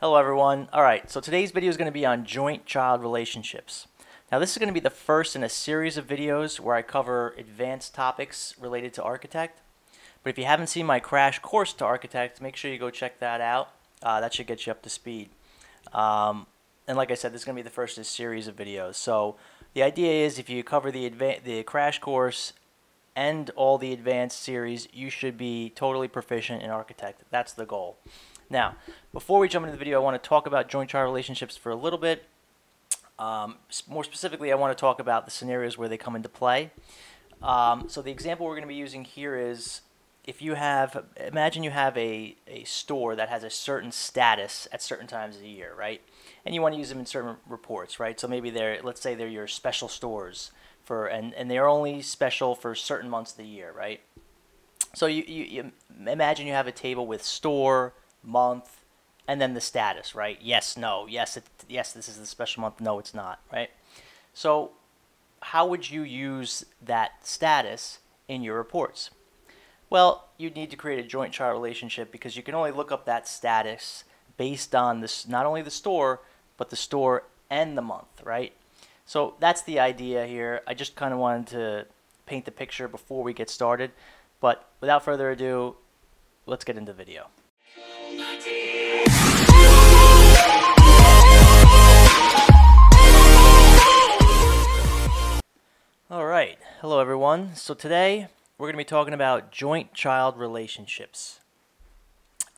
Hello everyone. Alright, so today's video is going to be on joint child relationships. Now this is going to be the first in a series of videos where I cover advanced topics related to Architect. But if you haven't seen my crash course to Architect, make sure you go check that out. Uh, that should get you up to speed. Um, and like I said, this is going to be the first in a series of videos. So the idea is if you cover the, the crash course and all the advanced series, you should be totally proficient in Architect. That's the goal. Now, before we jump into the video, I want to talk about joint child relationships for a little bit. Um, more specifically, I want to talk about the scenarios where they come into play. Um, so the example we're going to be using here is if you have, imagine you have a, a store that has a certain status at certain times of the year, right? And you want to use them in certain reports, right? So maybe they're, let's say they're your special stores for, and, and they're only special for certain months of the year, right? So you, you, you imagine you have a table with store, month, and then the status, right? Yes, no, yes, it, yes, this is the special month. No, it's not, right? So, how would you use that status in your reports? Well, you'd need to create a joint child relationship because you can only look up that status based on this not only the store, but the store and the month, right? So that's the idea here. I just kind of wanted to paint the picture before we get started. But without further ado, let's get into the video. Everyone. So today we're going to be talking about joint child relationships.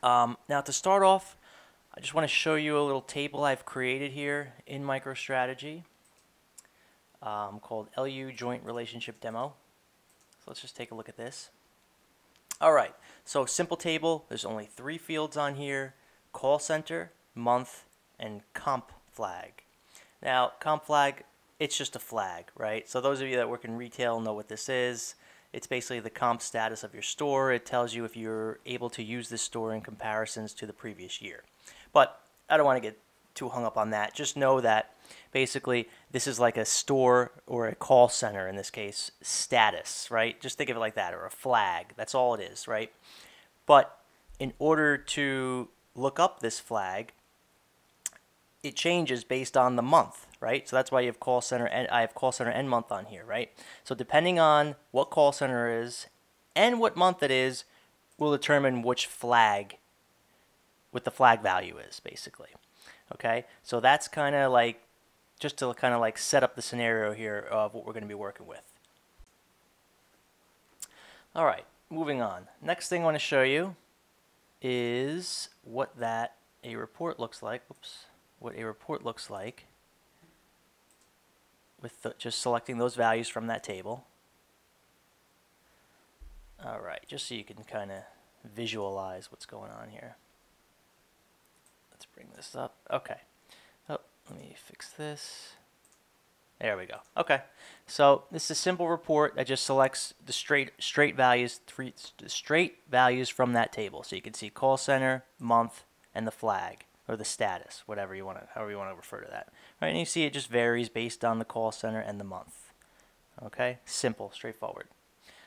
Um, now to start off, I just want to show you a little table I've created here in MicroStrategy um, called LU Joint Relationship Demo. So let's just take a look at this. Alright, so simple table, there's only three fields on here, call center, month, and comp flag. Now, comp flag, it's just a flag, right? So those of you that work in retail know what this is. It's basically the comp status of your store. It tells you if you're able to use this store in comparisons to the previous year. But I don't want to get too hung up on that. Just know that basically this is like a store or a call center in this case status, right? Just think of it like that or a flag. That's all it is, right? But in order to look up this flag, it changes based on the month, right? So that's why you have call center and I have call center and month on here, right? So depending on what call center is and what month it is, will determine which flag, what the flag value is, basically. Okay, so that's kind of like just to kind of like set up the scenario here of what we're going to be working with. All right, moving on. Next thing I want to show you is what that a report looks like. Oops what a report looks like with the, just selecting those values from that table. Alright, just so you can kind of visualize what's going on here. Let's bring this up. Okay. Oh, let me fix this. There we go. Okay. So this is a simple report that just selects the straight straight values, three straight values from that table. So you can see call center, month, and the flag or the status, whatever you want to, however you want to refer to that. Right, and you see it just varies based on the call center and the month. Okay, simple, straightforward.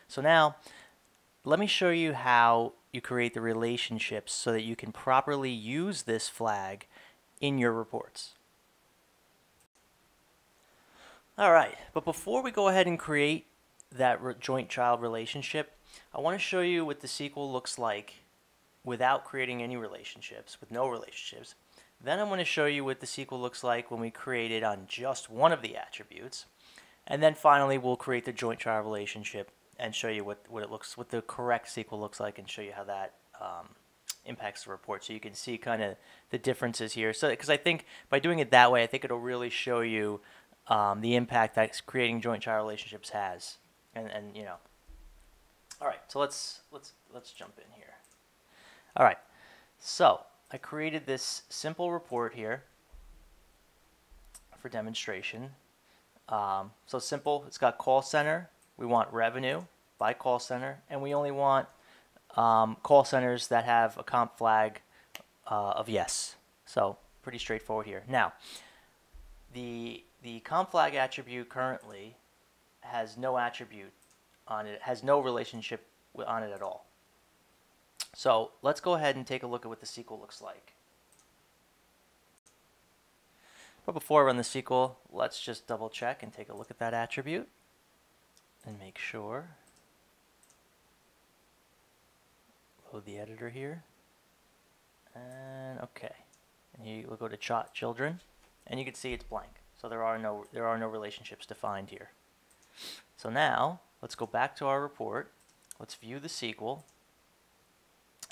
So now, let me show you how you create the relationships so that you can properly use this flag in your reports. All right, but before we go ahead and create that joint child relationship, I want to show you what the SQL looks like without creating any relationships, with no relationships. Then I'm going to show you what the SQL looks like when we create it on just one of the attributes. And then finally, we'll create the joint child relationship and show you what, what it looks, what the correct SQL looks like and show you how that um, impacts the report. So you can see kind of the differences here. So, because I think by doing it that way, I think it'll really show you um, the impact that creating joint child relationships has. And, and, you know, all right, so let's, let's, let's jump in here. All right, so I created this simple report here for demonstration. Um, so simple, it's got call center, we want revenue by call center, and we only want um, call centers that have a comp flag uh, of yes. So pretty straightforward here. Now, the, the comp flag attribute currently has no attribute on it, has no relationship on it at all. So let's go ahead and take a look at what the SQL looks like. But before I run the SQL, let's just double check and take a look at that attribute and make sure. Load the editor here. And okay. And here we'll go to ch children and you can see it's blank. So there are no there are no relationships defined here. So now let's go back to our report. Let's view the SQL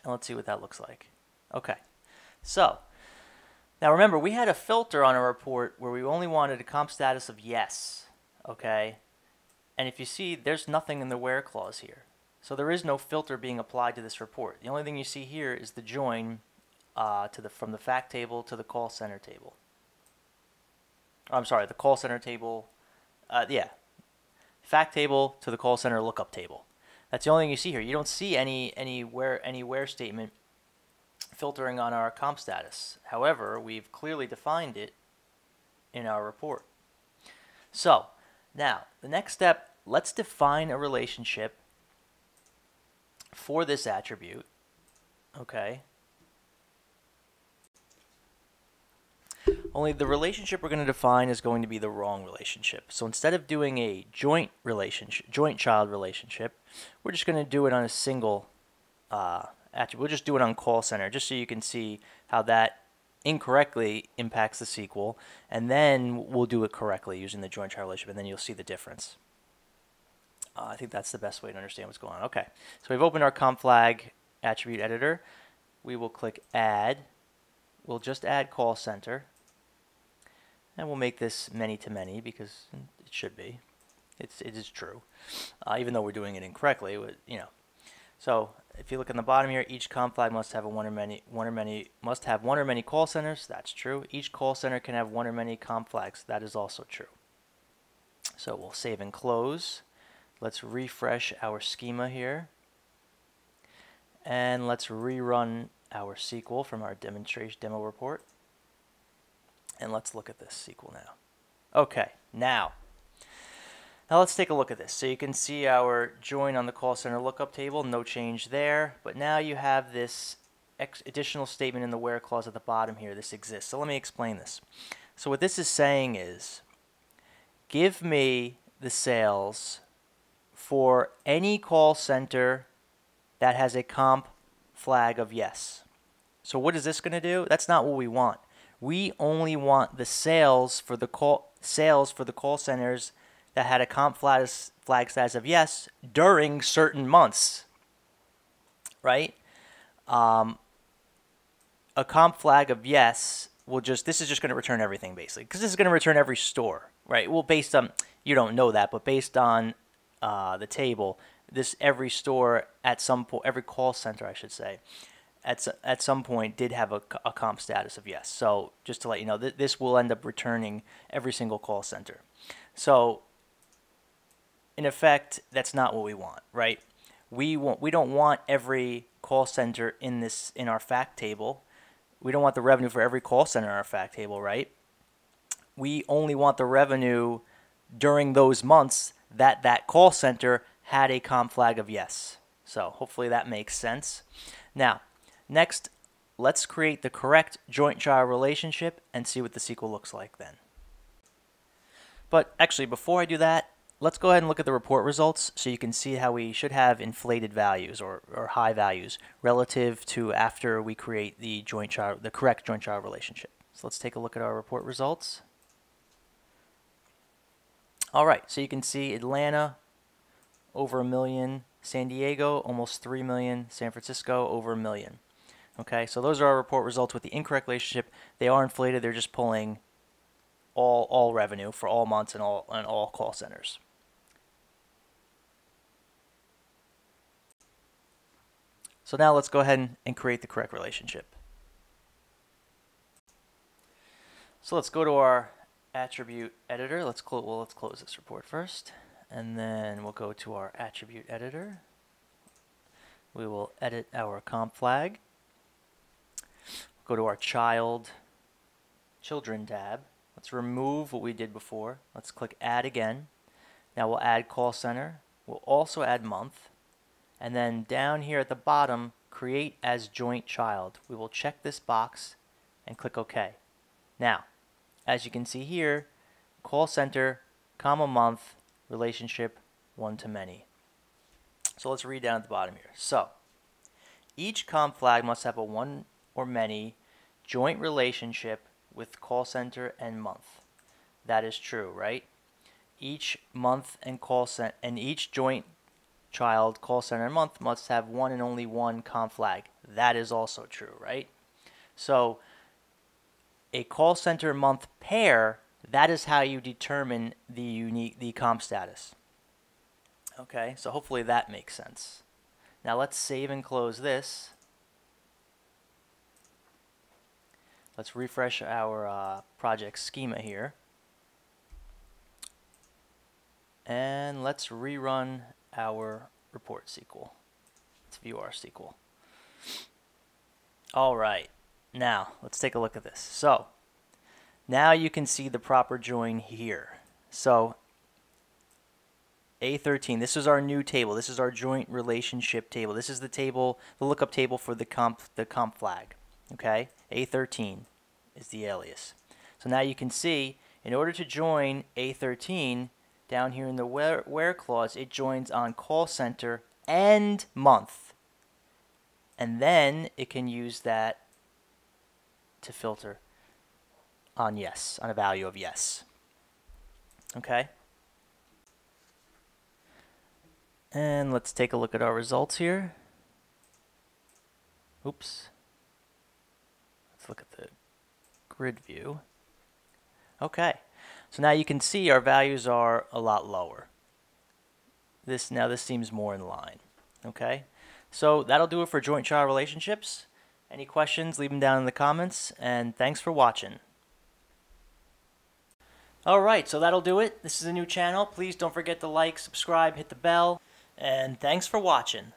and let's see what that looks like. Okay. So now remember, we had a filter on a report where we only wanted a comp status of yes, okay? And if you see, there's nothing in the where clause here. So there is no filter being applied to this report. The only thing you see here is the join uh, to the from the fact table to the call center table. I'm sorry, the call center table, uh, yeah, fact table to the call center lookup table. That's the only thing you see here. You don't see any any where any where statement filtering on our comp status. However, we've clearly defined it in our report. So, now, the next step, let's define a relationship for this attribute, okay? Only the relationship we're going to define is going to be the wrong relationship. So instead of doing a joint relationship, joint child relationship, we're just going to do it on a single uh, attribute. We'll just do it on call center just so you can see how that incorrectly impacts the SQL, and then we'll do it correctly using the joint child relationship, and then you'll see the difference. Uh, I think that's the best way to understand what's going on. Okay, so we've opened our comp flag attribute editor. We will click add. We'll just add call center. And we'll make this many to many because it should be. It's, it is true. Uh, even though we're doing it incorrectly, you know. So if you look in the bottom here, each comp flag must have a one or many one or many must have one or many call centers. That's true. Each call center can have one or many comp flags. That is also true. So we'll save and close. Let's refresh our schema here. And let's rerun our SQL from our demonstration demo report. And let's look at this SQL now. Okay, now now let's take a look at this. So you can see our join on the call center lookup table, no change there. But now you have this additional statement in the where clause at the bottom here. This exists. So let me explain this. So what this is saying is, give me the sales for any call center that has a comp flag of yes. So what is this going to do? That's not what we want. We only want the sales for the call sales for the call centers that had a comp flag, flag status of yes during certain months, right? Um, a comp flag of yes will just, this is just going to return everything basically, because this is going to return every store, right? Well, based on, you don't know that, but based on uh, the table, this every store at some point, every call center, I should say, at, at some point did have a, a comp status of yes. So just to let you know, th this will end up returning every single call center. So in effect, that's not what we want, right? We want we don't want every call center in this in our fact table. We don't want the revenue for every call center in our fact table, right? We only want the revenue during those months that that call center had a comp flag of yes. So hopefully that makes sense. Now, next, let's create the correct joint child relationship and see what the SQL looks like then. But actually, before I do that, let's go ahead and look at the report results so you can see how we should have inflated values or, or high values relative to after we create the joint child, the correct joint child relationship. So let's take a look at our report results. All right, so you can see Atlanta over a million, San Diego almost 3 million, San Francisco over a million. Okay, so those are our report results with the incorrect relationship. They are inflated, they're just pulling all all revenue for all months and all and all call centers. So now let's go ahead and and create the correct relationship. So let's go to our attribute editor. Let's close well, let's close this report first. And then we'll go to our attribute editor. We will edit our comp flag. Go to our child children tab. Let's remove what we did before. Let's click add again. Now we'll add call center. We'll also add month. And then down here at the bottom, create as joint child. We will check this box and click OK. Now, as you can see here, call center, comma month, relationship, one to many. So let's read down at the bottom here. So each comp flag must have a one or many joint relationship with call center and month. That is true, right? Each month and call center and each joint child call center and month must have one and only one comp flag. That is also true, right? So a call center month pair, that is how you determine the unique the comp status. Okay, so hopefully that makes sense. Now let's save and close this. Let's refresh our uh, project schema here. And let's rerun our report SQL. Let's view our SQL. All right, now let's take a look at this. So now you can see the proper join here. So A13, this is our new table. This is our joint relationship table. This is the table, the lookup table for the comp, the comp flag. Okay, A13 is the alias. So now you can see, in order to join A13, down here in the where, where clause, it joins on call center and month. And then it can use that to filter on yes, on a value of yes. Okay? And let's take a look at our results here. Oops. Let's look at the grid view. Okay. So now you can see our values are a lot lower. This Now this seems more in line. Okay, so that'll do it for joint child relationships. Any questions, leave them down in the comments, and thanks for watching. Alright, so that'll do it. This is a new channel. Please don't forget to like, subscribe, hit the bell, and thanks for watching.